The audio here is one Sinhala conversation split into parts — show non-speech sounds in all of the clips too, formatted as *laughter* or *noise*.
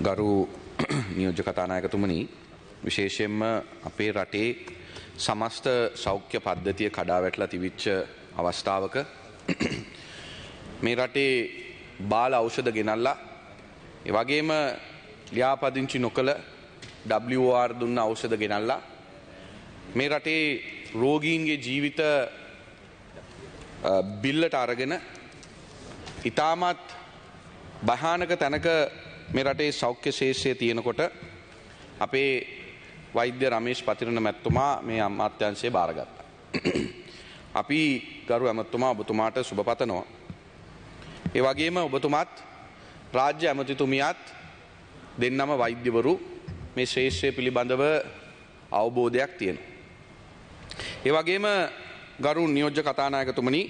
ගරු *clears throat* නියෝජ්‍ය කතානායකතුමනි විශේෂයෙන්ම අපේ රටේ සමස්ත සෞඛ්‍ය පද්ධතිය කඩා වැටලා තිවිච්ච අවස්ථාවක *clears throat* මේ රටේ බාල ඖෂධ ගෙනල්ලා ඒ වගේම ලියාපදිංචි නොකළ WR දුන්න ඖෂධ ගෙනල්ලා මේ රටේ රෝගීන්ගේ ජීවිත බිල්ලට අරගෙන ඉතාමත් භයානක තැනක මේ රටේ සෞඛ්‍ය ශේෂය තියෙනකොට අපේ වෛද්‍ය රමේෂ් පතිරණ මැත්තුමා මේ අමාත්‍යංශය භාරගත්තා. අපි ගරු ඇමත්තුමා ඔබතුමාට සුභපතනවා. ඒ වගේම ඔබතුමත් රාජ්‍ය ඇමතිතුමියත් දෙන්නම වෛද්‍යවරු මේ ශ්‍රේෂ්‍රය පිළිබඳව අවබෝධයක් තියෙන. ඒ වගේම ගරු නියෝජ්‍ය කතානායකතුමනි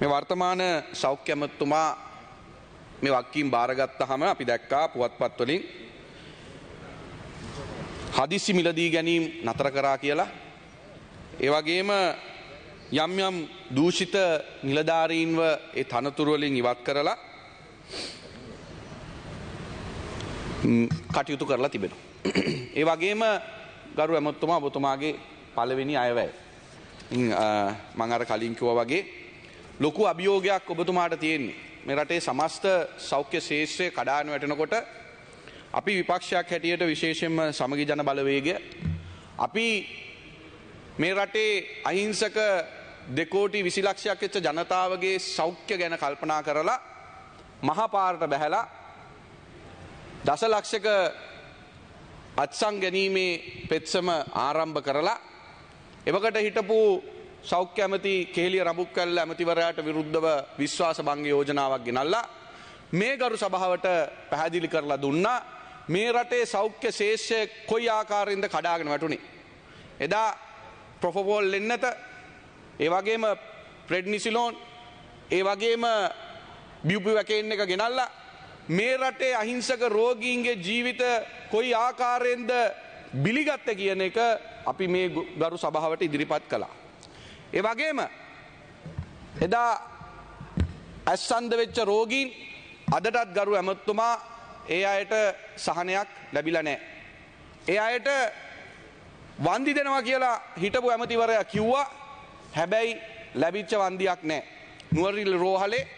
මේ වර්තමාන සෞඛ්‍ය ඇමත්තුමා මේ වක්කීම් භාරගත්තහම අපි දැක්කා පුවත්පත්වලින් හදිසි මිලදී ගැනීම් නතර කරා කියලා ඒ වගේම යම් යම් දූෂිත නිලධාරීන්ව ඒ තනතුරුවලින් ඉවත් කරලා කටයුතු කරලා තිබෙනවා. ඒ වගේම ගරු ඇමොත්තුමා ඔබතුමාගේ පළවෙනි අයවැය. මං අර කලින් කිව්වා වගේ ලොකු අභියෝගයක් ඔබතුමාට තියෙන්නේ. මේ රටේ සමස්ත සෞඛ්‍ය ශේෂ්ත්‍රය කඩාන වැටෙනකොට අපි විපක්ෂයක් හැටියට විශේෂයෙන්ම සමගි ජන බලවේගය. අපි මේ රටේ අහිංසක දෙකෝටි විසිලක්ෂයක් එච්ච ජනතාවගේ සෞඛ්‍ය ගැන කල්පනා කරලා මහපාරට බැහැලා දසලක්ෂක අත්සං ගැනීමේ පෙත්සම ආරම්භ කරලා එවකට හිටපු සෞඛ්‍ය ඇමති කේලිය රබුක් කල්ල ඇමතිවරයාට විරුද්ධව විශ්වාස භංග යෝජනාවක් ගෙනල්ලා මේ ගරු සභාවට පැහැදිලි කරලා දුන්නා මේ රටේ සෞඛ්‍ය ශේෂය කොයි ආකාරයෙන්ද කඩාගෙන වැටුණේ. එදා ප්‍රොෆොපෝල් එන්නත ඒ වගේම ප්‍රෙඩ්නිසිලෝන් ඒ වගේම බියපි වැකෙන් එක ගෙනල්ලා මේ රටේ අහිංසක රෝගීන්ගේ ජීවිත කොයි ආකාරයෙන්ද බිලිගත්ත කියන එක අපි මේ ගරු සභාවට ඉදිරිපත් කළා. ඒ වගේම එදා ඇස්සන්ද වෙච්ච රෝගීන් අදටත් ගරු ඇමත්තුමා ඒ අයට සහනයක් ලැබිල නෑ. ඒ අයට වන්දි දෙනවා කියලා හිටපු ඇමතිවරය කිව්වා හැබැයි ලැබිච්ච වන්දියක් නෑ. නුවරිල් රෝහලේ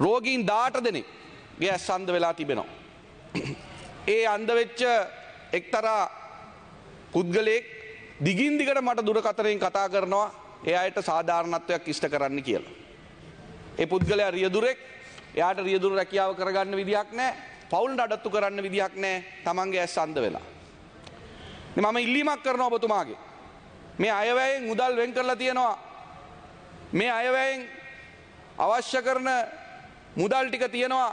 රෝගීන් දාට දෙනෙක්ගේ ඇස් අන්ද වෙලා තිබෙනවා. ඒ අන්දවෙච්ච එක්තරා පුද්ගලයෙක් දිගින් දිගට මට දුරකතරයෙන් කතා කරනවා ඒ අයට සාධාරණත්වයක් ඉෂ්ට කරන්න කියලා. ඒ පුද්ගලයා රියදුරෙක් එයාට රියදුර රැකියාව කරගන්න විදිහක් නෑ පවුල්ට අඩත්තු කරන්න විදිහක් නෑ තමන්ගේ ඇස් අන්ද වෙලා. මම ඉල්ලීමක් කරන ඔබතුමාගේ. මේ අයවැයෙන් මුදල් වෙන් කරලා තියෙනවා මේ අයවැයෙන් අවශ්‍ය කරන මුදල් ටික තියෙනවා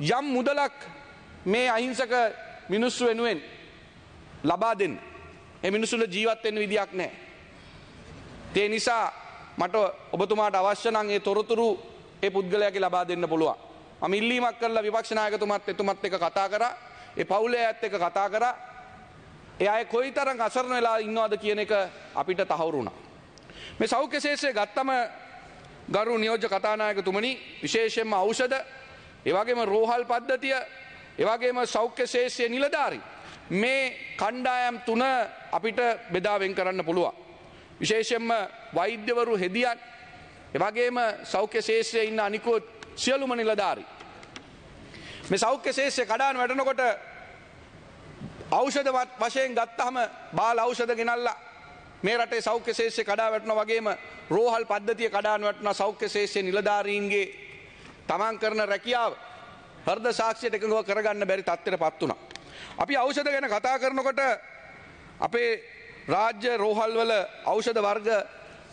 යම් මුදලක් මේ අහිංසක මිනිස්සු වෙනුවෙන් ලබා දෙන්න. එ මිනිසුල ජීවත්වෙන් විදියක් නෑ. තේ නිසා මට ඔබතුමාට අවශ්‍ය නං ඒ තොරතුරු ඒ පුද්ගලයකි ලබා දෙන්න පුළුවන්. ම ඉල්ලීමක් කරලා විපක්ෂනායකතුමත් එතුමත් එක කතා කර ඒ පවුලේ ඇත් එක කතා කර එය අය කොයි තරන් අසරණ වෙලා ඉන්නවාද කියන එක අපිට තහවුරුණ. මේ සෞඛ්‍ය ශේෂය ගත්තම ගරු නියෝජ්‍ය කතානායකතුමනි විශේෂයෙන්ම ඖෂධ එවගේම රෝහල් පද්ධතිය එවගේම සෞඛ්‍ය ශේෂය නිලධාරී. මේ කණ්ඩායම් තුන අපිට බෙදාවෙන් කරන්න පුළුවන්. විශේෂෙන්ම වෛද්‍යවරු හෙදියන් එවගේම සෞඛ්‍ය ශේෂය ඉන්න අනිකුත් සියලුම නිලධාරි. මේ සෞඛ්‍ය ශේෂය කඩාන වැටනකොට ඖෂධ වශයෙන් ගත්තහම බාල ඖෂධ ගෙනල්ලා මේ රටේ සෞඛ්‍ය ශේෂය කඩා වැටන වගේම රෝහල් පද්ධතිය කඩාන වැටන සෞඛ්‍ය ශේෂය නිලධාරීන්ගේ තමන් කරන රැකියාව හර්ද සාක්ෂයට එකඟව කරගන්න බැරි තත්වයට පත් වුණා. අපි ඖෂධ ගැන කතා කරනකොට අපේ රාජ්‍ය රෝහල්වල ඖෂධ වර්ග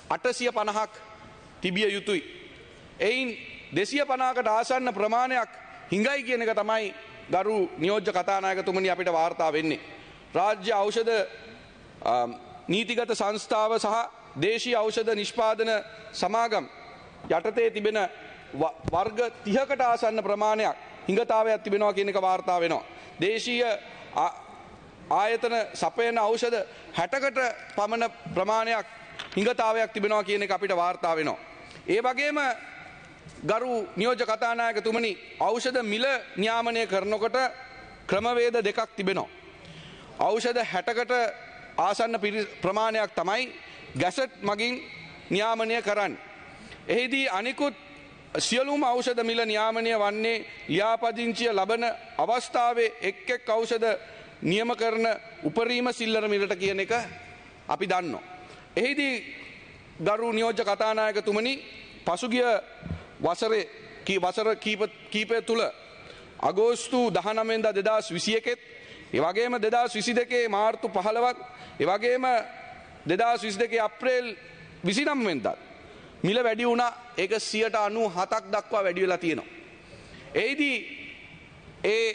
අටසිය පණහක් තිබිය යුතුයි. එයින් දෙසිය පනාකට ආසන්න ප්‍රමාණයක් හිඟයි කියන එක තමයි ගරු නියෝජ්‍ය කතානායකතුමනි අපිට වාර්තා වෙන්නේ. රාජ්‍ය ඖෂධ නීතිගත සංස්ථාව සහ දේශී ඖෂධ නිෂ්පාදන සමාගම් යටතේ තිබෙන වර්ග තිහකට ආසන්න ප්‍රමාණයක් හිඟතාවයක් තිබෙනවා කියන එක වාර්තා වෙනවා. දේශීය ආයතන සපයන ඖෂධ හැටකට පමණ ප්‍රමාණයක් හිඟතාවයක් තිබෙනවා කියන එක අපිට වාර්තා වෙනවා. ඒ වගේම ගරු නියෝජ කතානායකතුමනි ඖෂධ මිල න්‍යාමනය කරනකොට ක්‍රමවේද දෙකක් තිබෙනවා. ඖෂධ හැටකට ආසන්න ප්‍රමාණයක් තමයි ගැසට් මගින් න්‍යාමනය කරන්න. එහිදී අනිකුත් සියලුම ඖෂධ මිල න්‍යාමනය වන්නේ ලියාපදිංචිය ලබන අවස්ථාවේ එක් එක් ඖෂධ නියම කරන උපරීම සිල්ලර මිලට කියන එක අපි දන්න. එහිදී ගරු නියෝජ්‍ය කතානායකතුමනි පසුගිය වසරේ වසර කීපය තුළ අගෝස්තු දහනමෙන්ද දෙදස් විසියකෙත් ඒවගේම දෙදස් විසි දෙකේ මාර්තු පහළවත් ඒවගේම දෙදස් විසි දෙකේ අප්‍රේල් විසිනම්වෙන්දත් මිල වැඩි වුණ ඒක සියට අනු හතක් දක්වා වැඩිවෙලා තියෙනවා. ඒදී ඒ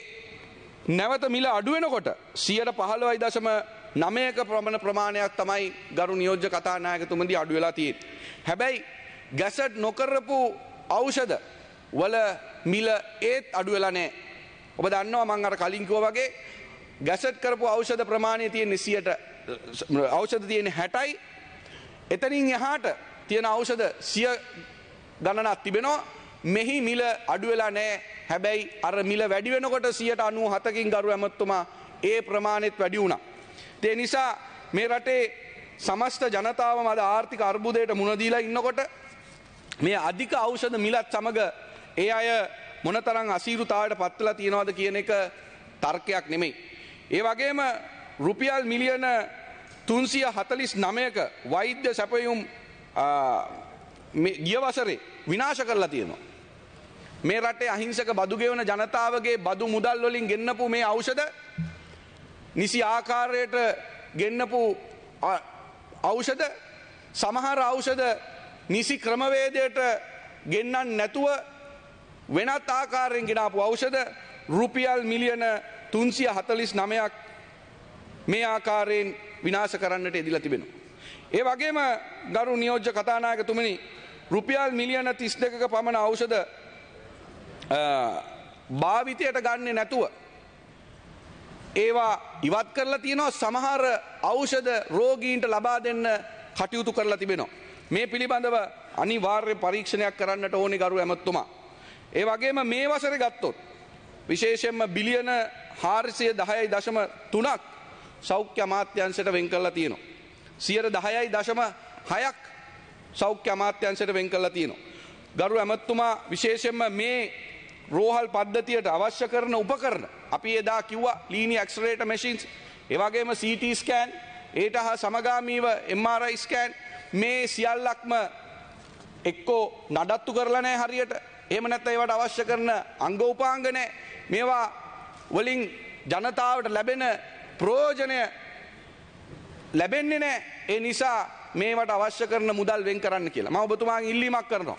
නැවත මිල අඩුවෙනකොට සියට පහළවයි දශම නමයක ප්‍රමණ ප්‍රමාණයක් තමයි ගරු නියෝජ්‍ය කතානායකතුමදි අඩුවෙලා තියෙන්. හැබැයි ගැසට් නොකරපු ඖෂධ වල මිල ඒත් අඩුවෙලා නෑ. ඔබ දන්නවා මං අර කලින්කෝ වගේ ගැසට් කරපු ඖෂධ ප්‍රමාණය තියෙන සියට ඖෂධ තියෙන හැටයි එතනින් එහාට තියෙන ඖෂධ සිය ගණනක් තිබෙනවා මෙහි මිල අඩුවෙලා නෑ හැබැයි අර මිල වැඩි වෙනකොට සියට අනුව හතකින් ගරු ඇමත්තුමා ඒ ප්‍රමාණෙත් වැඩි වුණා. තේ නිසා මේ රටේ සමස්ත ජනතාව මද ආර්ථික අර්බුදයට මුණදීලා ඉන්නකොට මේ අධික ඖෂධ මිලත් සමග ඒ අය මොනතරං අසීරුතාවට පත්වලා තියෙනවාද කියන එක තර්කයක් නෙමෙයි. ඒ වගේම රුපියල් මිලියන තුන්සිය හතලිස් නමයක වෛද්‍ය සැපයුම් ගියවසරේ විනාශ කරලා තියෙනවා. මේ රටේ අහිංසක බදුගෙවන ජනතාවගේ බදු මුදල් වලින් ගෙන්න්නපු මේ ඖෂධ නිසි ආකාරයට ගෙන්න්නපු ඖෂධ සමහර ඖෂධ නිසි ක්‍රමවේදයට ගෙන්නන් නැතුව වෙනත් ආකාරයෙන් ගෙනාපු ඖෂධ රුපියල් මිලියන තුන්සිය හතලිස් නමයක් මේ ආකාරයෙන් විනාශ කරන්නට එදිල තිබෙනවා. ඒ වගේම ගරු නියෝජ්‍ය කතානායකතුමනි රුපියල් මිලියන තිස් දෙකක පමණ ඖෂධ භාවිතයට ගන්නේ නැතුව. ඒවා ඉවත් කරලා තියෙනවා සමහර ඖෂධ රෝගීන්ට ලබා දෙන්න කටයුතු කරලා තිබෙනවා. මේ පිළිබඳව අනිවාර්ය පරීක්ෂණයක් කරන්නට ඕනි ගරු ඇමත්තුමා. ඒ වගේම මේ වසර ගත්තොත්. විශේෂෙන්ම බිලියන හාරිසය දහයයි දශම තුනක් සෞඛ්‍ය අමාත්‍යන්සට වෙන් කරලා තියෙනවා. සියර දහයයි දශම හයක් සෞඛ්‍ය අමාත්‍යංශයට වෙන් කරලා තියෙනවා. ගරු ඇමත්තුමා විශේෂෙන්ම මේ රෝහල් පද්ධතියට අවශ්‍ය කරන උපකරන අපි එදා කිව්වා ලීනි ඇක්ස්රේට මැසින්ස් ඒවගේම CT ස්කෑන් ඒට හා සමගාමීව MRI ස්කෑන් මේ සියල්ලක්ම එක්කෝ නඩත්තු කරලනෑ හරියට. එහම නැත්ත ඒවට අවශ්‍ය කරන අංග උපාංගනෑ මේවා වලින් ජනතාවට ලැබෙන ප්‍රෝජනය ලැබෙන්නේ නෑ ඒ නිසා මේවට අවශ්‍ය කරන මුදල් වෙන් කරන්න කියලා ම ඔබතුමාන් ඉල්ලීමක් කරනවා.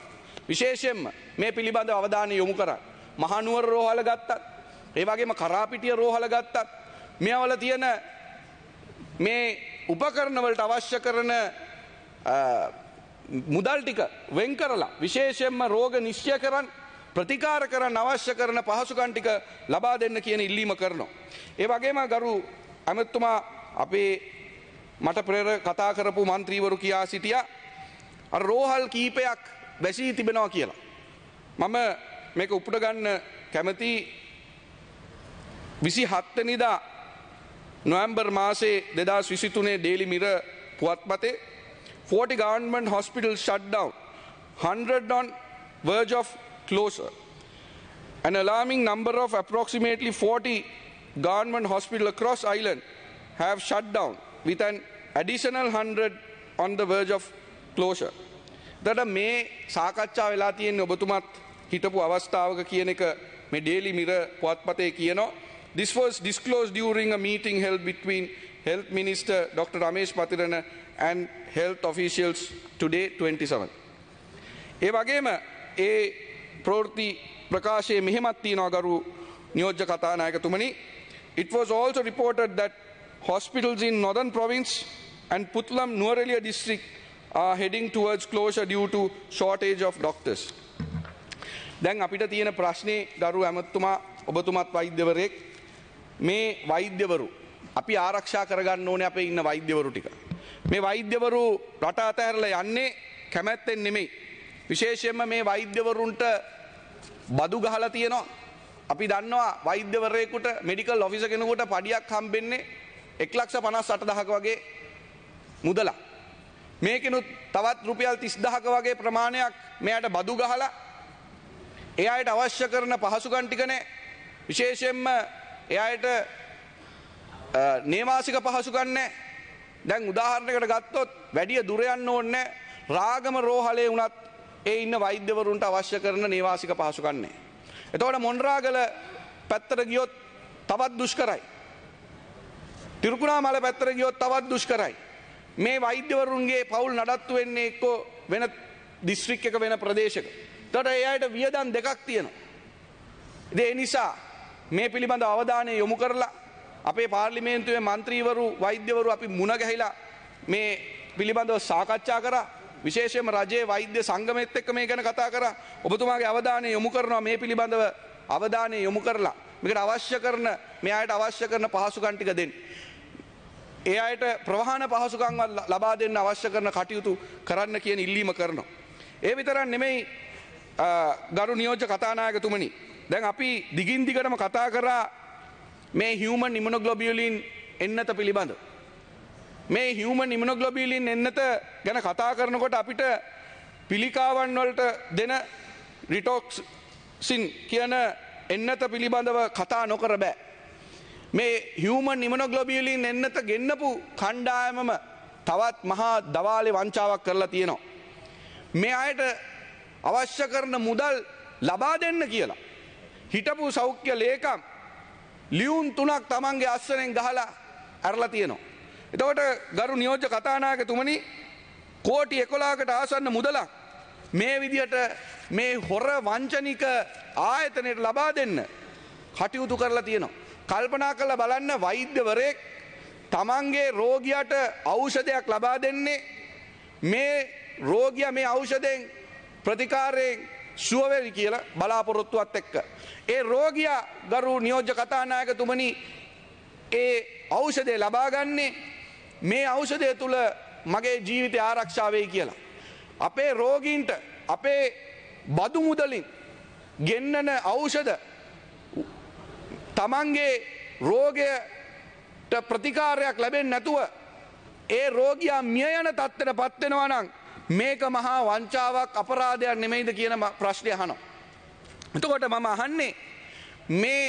විශේෂයෙන්ම මේ පිළිබඳ අවධානය යොමු කර. මහනුවර රෝහල ගත්තත් ඒවගේම කරාපිටිය රෝහල ගත්තත් මෙවල තියෙන මේ උපකරණවලට අවශ්‍ය කරන මුදල් ටික වෙන් කරලා විශේෂයෙන්ම රෝග නිශ්චය කරන්න ප්‍රතිකාර කරන්න අවශ්‍ය කරන පහසුකන්ටික ලබා දෙන්න කියන ඉල්ලීම කරනවා. ඒ වගේම ගරු ඇමත්තුමා අපේ මට ප්‍රේර කතා කරපු මන්ත්‍රීවරු කියා සිටිය රෝහල් කීපයක් වැසී තිබෙනවා කියලා. මම මේක උපුටගන්න කැමති විසි හත්තනිදා නොවම්බර් මාසේ දෙදස් විසිතුනේ ඩේලි මිර පුවත්පතේ 40 government hospitals shut down 100 on verge of closure an alarming number of approximately 40 government hospitals across island have shut down with an additional 100 on the verge of closure. දට මේ සාකච්ඡා වෙලා තියෙන් ඔබතුමත් හිටපු අවස්ථාවක කියන එක මේ ඩේලි මිර පුවත්පතේ කියනවා. This was disclosed during a meeting held between Health Minister Dr. Ramesh Patirana and health officials today 27. ඒ වගේම ඒ ප්‍රෘති ප්‍රකාශය මෙහෙමත් තියෙනවා ගරු නියෝජ්‍ය කතානායකතුමනි. It was also reported that hospitals in northern province and Putlam Nuarelia district are heading towards closure due to shortage of doctors. දැන් අපිට තියෙන ප්‍රශ්නය ගරු ඇමත්තුමා ඔබතුමත් වෛද්‍යවරයෙක් මේ වෛද්‍යවරු අපි ආරක්ෂා කරගන්න ඕන අපේ ඉන්න වෛද්‍යවරු ටික. මේ වෛද්‍යවරු රට අතඇරල යන්නේ කැමැත්තෙන් නෙමෙයි. විශේෂයෙන්ම මේ වෛද්‍යවරුන්ට බදු ගහලා තියෙනවා. අපි දන්නවා වෛද්‍යවරයෙකුට මෙඩිකල් ඔෆිස කෙනෙකුට පඩියක් හම්බෙන්නේ එක්ලක්ෂ පනස් අටදහක වගේ මුදලා. මේකෙනුත් තවත් රුපියල් තිස්දහක වගේ ප්‍රමාණයක් මෙයට බදු ගහලා එයායට අවශ්‍ය කරන පහසුකන්ටිකනෑ විශේෂයෙන්ම එයායට නේවාසික පහසුකන්නේ දැන් උදාහරණකට ගත්තොත් වැඩිය දුරයන්න ඕන්න රාගම රෝහලේ වනත් ඒ ඉන්න වෛද්‍යවරුන්ට අවශ්‍ය කරන නේවාසික පහසුකන්නේ. එතවට මොන්රාගල පැත්තර ගියොත් තවත් දුෂ්කරයි. තිරුකුණා මල පැත්තර ගියොත් තවත් දුෂ්කරයි. මේ වෛද්‍යවරුන්ගේ පවුල් නඩත්තු වෙන්නේ එක්කෝ වෙන දිස්ත්‍රික් එක වෙන ප්‍රදේශක. තොට එයට වියදන් දෙකක් තියෙනවා. ඒ නිසා මේ පිළිබඳ අවධානය යොමු කරලා අපේ පාර්ලිමේන්තුවේ මන්ත්‍රීවරු වෛද්‍යවරු අපි මුණගැහිලා මේ පිළිබඳව සාකච්ඡා කර විශේෂම රජයේ වෛද්‍ය සංගමෙත් එක්ක මේ ගැන කතා කර ඔබතුමාගේ අවධානය යොමු කරනවා මේ පිළිබඳව අවධානය යොමු කරලා මේකට අවශ්‍ය කරන මෙයායට අවශ්‍ය කරන පහසුකන්ටික දෙන්න. ඒ අයට ප්‍රවාහන පහසුකංවල් ලබා දෙන්න අවශ්‍ය කරන කටයුතු කරන්න කියන ඉල්ලීම කරනවා. ඒ විතරන් නෙමෙයි ගරු නියෝජ කතානායකතුමනි දැන් අපි දිගින් දිගටම කතා කරා මේ හිවමන් නිමනොග්ලොබියලින් එන්නත පිළිබඳ. මේ හිවමන් නිමනොග්ලොබියලින් එන්නත ගැන කතා කරනකොට අපිට පිළිකාවන් වලට දෙන රිටෝක්සින් කියන එන්නත පිළිබඳව කතා නොකර බෑ. මේ හිවමන් නිමනොග්ලොබියලින් එන්නත ගෙන්න්නපු කණ්ඩායමම තවත් මහා දවාලෙ වංචාවක් කරලා තියෙනවා. මේ අයට අවශ්‍ය කරන මුදල් ලබා දෙන්න කියලා. හිටපු සෞඛ්‍ය ලේකම් ලියුන් තුනක් තමන්ගේ අස්සනෙන් ගහලා ඇරලා තියෙනවා. එතකොට ගරු නියෝජ්‍ය කතානායක තුමනි කෝටි එකොලාකට ආසන්න මුදලක් මේ විදියට මේ හොර වංචනික ආයතනයට ලබා දෙන්න කටයුතු කරලා තියෙනවා. කල්පනා කරලා බලන්න වෛද්‍යවරයෙක් තමන්ගේ රෝගියට ඖෂධයක් ලබා දෙන්නේ මේ රෝගිය මේ ඖෂධයෙන් ප්‍රතිකාරයෙන් සුවවෙරි කියලා බලාපොරොත්තුවත් එක්ක. ඒ රෝගිය ගරු නියෝජ්‍ය කතානායකතුමනි ඒ ඖෂධය ලබාගන්නේ මේ ඖෂධය තුළ මගේ ජීවිතය ආරක්ෂාවෙයි කියලා. අපේ රෝගීන්ට අපේ බදු මුදලින් ගෙන්නන ඖෂධ තමන්ගේ රෝගයට ප්‍රතිකාරයක් ලැබෙන් නැතුව ඒ රෝගයා මිය යන තත්ත්වයට පත්වෙනවනං මේක මහා වංචාවක් අපරාධයක් නෙමෙයිද කියන ප්‍රශ්නය හනෝ. එතකොට මම අහන්නේ මේ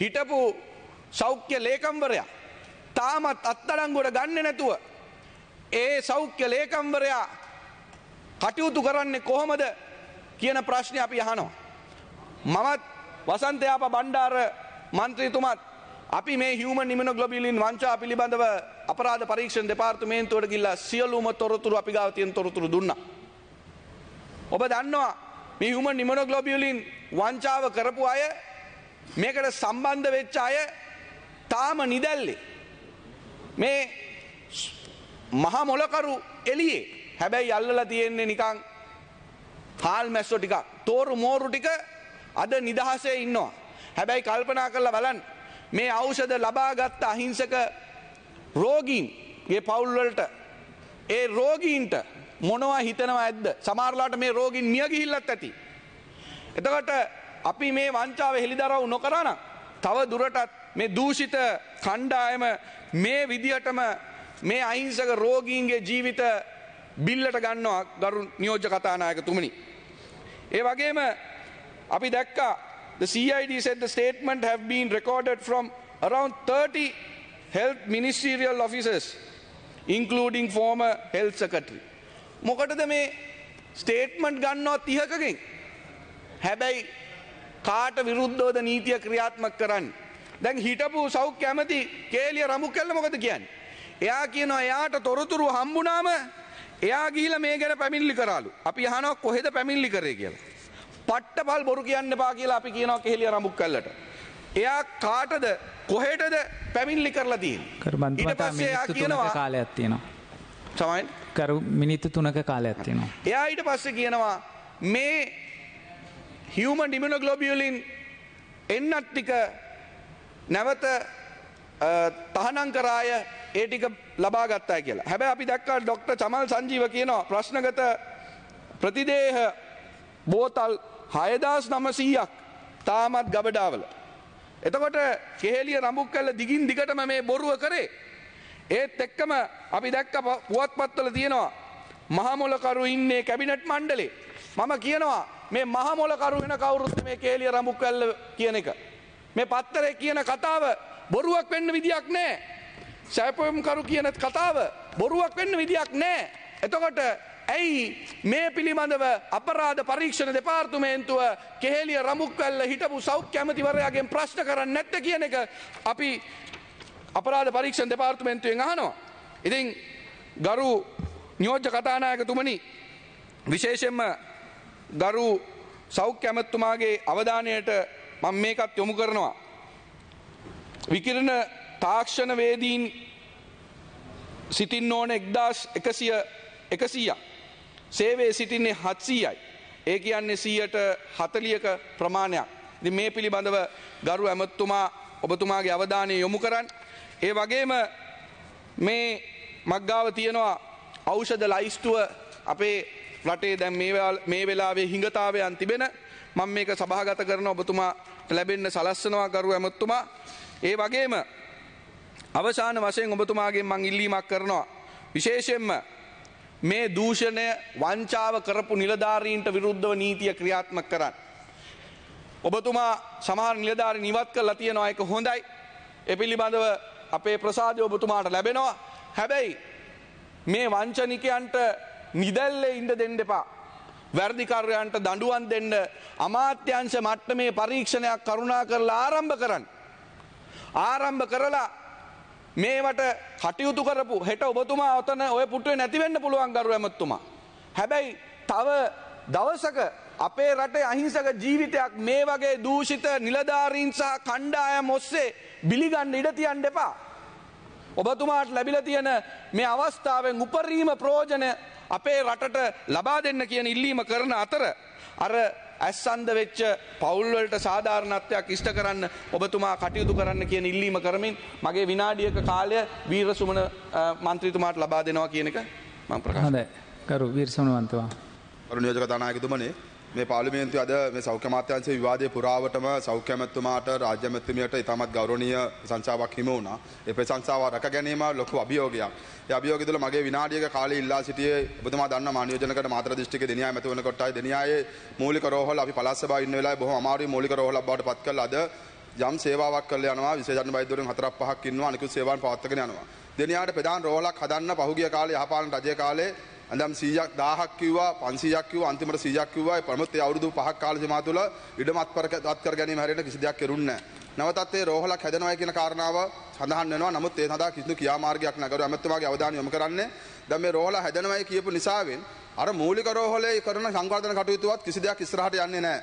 හිටපු සෞඛ්‍ය ලේකම්වරයා තාමත් අත්තඩංගුවට ගන්න නැතුව ඒ සෞඛ්‍ය ලේකම්වරයා කටයුතු කරන්නේ කොහොමද කියන ප්‍රශ්නය අපි අහනවා. මමත් වසන්තයාප බණ්ඩාර මන්ත්‍රීතුමත් අපි මේ හිම නිමන ගලොබිලින් වංචා පිළිබඳව අපරාධ පරීක්ෂණ දෙපාර්තමේන්තුවට ගිල්ල සියලුම තොරතුරු අපි ගාවතියෙන් තොරතුරු දුන්න. ඔබ දන්නවා මේ හුම නිමන ගලොබියලින් වංචාව කරපු අය මේකට සම්බන්ධ වෙච්ච අය තාම නිදැල්ලේ. මේ මහා මොලකරු එලියේ හැබැයි අල්ලල තියෙන්නේ නිකං හාල් මැස්සෝ ටික තෝරු මෝරු ටික අද නිදහසේ ඉන්නවා. හැබැයි කල්පනා කරලා බලන්න මේ ඖෂධ ලබාගත්ත අහිංසක රෝගීන්ගේ පවුල්වලට ඒ රෝගීන්ට මොනවා හිතනවා ඇද්ද සමාරලාට මේ රෝගින් මිය ගිහිල්ලත් ඇති. එතකට අපි මේ වංචාව හෙළිදරව් නොකරන තව දුරටත් මේ දූෂිත කණ්ඩායම මේ විදිහටම මේ අහිංසක රෝගීන්ගේ ජීවිත බිල්ලට ගන්නවා ගරු නියෝජ්‍ය කතානායක තුමනි. ඒ වගේම අපි දැක්කා The CID said the statement have been recorded from around 30 health ministerial officers, including former health secretary. මොකටද මේ ස්ටේට්මන්ට් ගන්නවා තිහකකින්. හැබැයි කාට විරුද්ධෝද නීතිය ක්‍රියාත්මක කරන්න. දැන් හිටපු සෞඛ්‍ය කැමති කේලිය රමු කල්ල මොකද කියන්න. එයා කියනවා එයාට තොරතුරු හම්බුනාම එයා ගීල මේ ගැන පැමිල්ලි කරලු අපි හනක් කොහෙද පැමිල්ලි කරේ කියලා. පට්ටපල් බොරු කියන්න පා කියලා අපි කියනවා කෙහෙලිය රමුක් කල්ලට. එයා කාටද කොහෙටද පැමිල්ලි කරලා තියෙන්. කරබන්තුමතා මිනිත්තු තුනක කාලයක් තියෙනවා. සමයින් කරු මිනිත්තු තුනක කාලයක් තියෙනවා. එයා ඊට පස්සේ කියනවා මේ ඩිමින ගලොබියලින් එන්නත් ටික නැවත තහනං කරාය ඒටික ලබාගත්තා කියලා හැබැ අපි දක්කා ඩොක්ට චමල් සංජීව කියනවා ප්‍රශ්නගත ප්‍රතිදේහ බෝතල් හයදස් නමසීයක් තාමත් ගබඩාවල. එතකොට කෙහෙලිය රමුක් කල්ල දිගින් දිගටම මේ බොරුව කරේ. ඒත් එක්කම අපි දැක්ක පුවත්පත්වල තියෙනවා. මහමොලකරු ඉන්නේ කැබිනට් මණ්ඩලේ. මම කියනවා මේ මහමොලකරු වෙන කවුරුත් මේ කේලිය රමුක් කල්ල කියන එක. මේ පත්තරේ කියන කතාව බොරුවක් වෙන්න විදියක් නෑ. සැපයම්කරු කියන කතාව බොරුවක් වෙන්න විදියක් නෑ. එතකොට ඇයි මේ පිළිබඳව අපරාධ පරීක්ෂණ දෙපාර්තුමේන්තුව කෙහෙලිය රමුක්කල්ල හිටපු සෞඛ්‍ය ඇමතිවරයාගෙන් ප්‍රශ්න කරන්න නැත්ත කියන එක අපි අපරාධ පරීක්ෂණ දෙපාර්තුමේන්තුවෙන් අහනවා. ඉතින් ගරු නියෝජ්‍ය කතානායකතුමනි විශේෂෙන්ම ගරු සෞඛ්‍ය ඇමත්තුමාගේ අවධානයට මං මේකත් යොමු කරනවා. විකිරණ තාක්ෂණ වේදීන් සිටින් ඕන එක්දස් එකසිය එකසීයක්. සේවේ සිටින්නේ හත්සීයයි. ඒ කියන්නේ සීයට හතලියක ප්‍රමාණයක්. දි මේ පිළිබඳව ගරු ඇමත්තුමා ඔබතුමාගේ අවධානය යොමු කරන්න. ඒ වගේම මේ මක්ගාව තියෙනවා ඖෂධ ලයිස්තුව අපේ රටේ දැන් මේ වෙලාවේ හිඟතාවයන් තිබෙන මං මේක සභාගත කරන ඔබතුමා ලැබෙන්න සලස්සනවා කරු ඇමත්තුමා. ඒ වගේම අවසාන වශයෙන් ඔබතුමාගේ මං ඉල්ලීමක් කරනවා. විශේෂෙන්ම මේ දූෂණය වංචාව කරපු නිලධාරීන්ට විරුද්ධව නීතිය ක්‍රියාත්මක කරන්න. ඔබතුමා සමහර නිලධාරි නිවත් කරලා තියෙනවා එක හොඳයි. එපිළිබඳව අපේ ප්‍රසාධය ඔබතුමාට ලැබෙනවා. හැබැයි මේ වංචනිකයන්ට නිදැල්ලේ ඉන්ඩ දෙන්න එපා. වැර්දිකර්යන්ට දඩුවන් දෙන්න අමාත්‍යංශ මට්ට මේ පරීක්ෂණයක් කරුණා කරලා ආරම්භ කරන්න. ආරම්භ කරලා මේවට කටයුතු කරපු හෙට ඔබතුමා ඔතන ඔය පුටුවේ නැතිවෙන්න පුළුවන් ගරු ඇමත්තුමා. හැබැයි තව දවසක අපේ රටේ අහිංසක ජීවිතයක් මේ වගේ දූෂිත නිලධාරීන් සහ කණ්ඩායම් ඔස්සේ බිලිගන්න ඉඩ තියන්න එපා. ඔබතුමාට ලැබිල තියෙන මේ අවස්ථාවෙන් උපරීම ප්‍රෝජන අපේ රටට ලබා දෙන්න කියන ඉල්ලීම කරන අතර අර ඇස්සන්ද වෙච්ච පවුල්වලට සාධාරණත්වයක් ඉෂ්ට කරන්න ඔබතුමා කටයුතු කරන්න කියන ඉල්ලීම කරමින් මගේ විනාඩියක කාලය වීරසුමන මන්ත්‍රීතුමාට ලබා දෙනවා කියන එක මං ප්‍රකාශ හොඳයි. කරු වීරසුමනවන්තවා අරු නියෝජක තානායකතුමනි මේ පාර්ලිමේන්තුවේ අද මේ සෞඛ්‍ය අමාත්‍යාංශයේ විවාදයේ පුරාවටම සෞඛ්‍ය ඇමතුමාට රාජ්‍ය ඇමතුමියට ඉතාමත් ගෞරවනීය ප්‍රශංසාවක් හිමි වුණා. ඒ ප්‍රශංසාව රැක ගැනීම ලොකු අභියෝගයක්. ඒ අභියෝගය තුළ මගේ විනාඩියක කාලය ඉල්ලා සිටියේ ඔබතුමා දන්න මානියෝජනකට මාතර දිස්ත්‍රික්කයේ දෙනියාය මැති වන කොටයි දෙනියායේ මූලික රෝහල අපි පළාත් සභාවේ ඉන්න වෙලාවේ බොහොම අමාරුයි මූලික රෝහලක් බවට පත් කළා අද යම් සේවාවක් කරලා යනවා විශේෂඥ වෛද්‍යවරුන් හතරක් පහක් ඉන්නවා අනිකුත් සේවාවන් පවත්වාගෙන යනවා. දෙනියාට ප්‍රධාන රෝහලක් හදන්න පහුගිය කාලේ යහපාලන රජයේ කාලේ ඇඳම් 100ක් 1000ක් කිව්වා 500ක් කිව්වා අන්තිමට 100ක් කිව්වා ඒ ප්‍රමුත් ඒ අවුරුදු 5ක් කාල සීමා තුළ ඉඩම අත්පත් කර ගැනීම හැරෙන්න කිසි දෙයක් කෙරුන්නේ නැහැ. නවතත් ඒ රෝහලක් හැදෙනවා කියන කාරණාව සඳහන් වෙනවා. නමුත් ඒ සඳහා කිසිදු ක්‍රියාමාර්ගයක් නැගරු ඇමතුමාගේ අවධානය යොමු කරන්නේ දැන් මේ රෝහල හැදෙනවයි කියපු නිසාවෙන් අර මූලික රෝහලේ කරන සංවර්ධන කටයුතුවත් කිසි දෙයක් ඉස්සරහට යන්නේ නැහැ.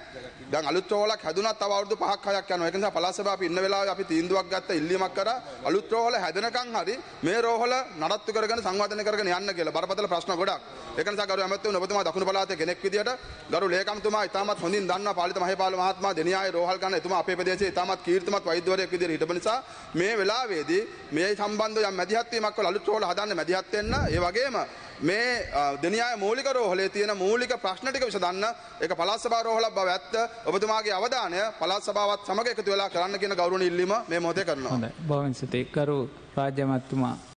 දැන් අලුත් රෝහලක් හැදුනත් තව අවුරුදු 5ක් 6ක් යනවා. ඒක නිසා පළාත් සභාව අපි ඉන්න වෙලාවේ අපි තීන්දුවක් ගත්ත ඉල්ලීමක් කරා අලුත් රෝහල හැදෙනකන් හරි මේ රෝහල නඩත්තු කරගෙන සංවර්ධනය කරගෙන යන්න කියලා. බරපතල ප්‍රශ්න ගොඩක්. ඒක නිසා ගරු ඇමතුමනි ඔබතුමා දකුණු පළාතේ කෙනෙක් විදියට ගරු ලේකම්තුමා ඉතාමත් හොඳින් දන්නා පාලිත මහේපාල මහත්මයා දෙනියායේ රෝහල් ගන්න එතුමා අපේ ප්‍රදේශයේ ඉතාමත් කීර්තිමත් වෛද්‍යවරයෙක් විදියට හිටපු නිසා මේ වෙලාවේදී මේ සම්බන්ධව යම් මැදිහත් වීමක් කළ අලුත් රෝහල හදන්න මැදිහත් වෙන්න ඒ වගේම මේ දෙනියාය මූලික රෝහලේ තියෙන මූලික ප්‍රශ්න ටික විසඳන්න ඒක පළාත් සභා රෝහලක් බව ඇත්ත. ඔබතුමාගේ අවධානය පළාත් සභාවත් සමග එකතු වෙලා කරන්න කියන ගෞරවණීය ඉල්ලීම මේ මොහොතේ කරනවා. හොඳයි. බොහොම ස්තුතියි කරු රාජ්‍ය මහත්තුමා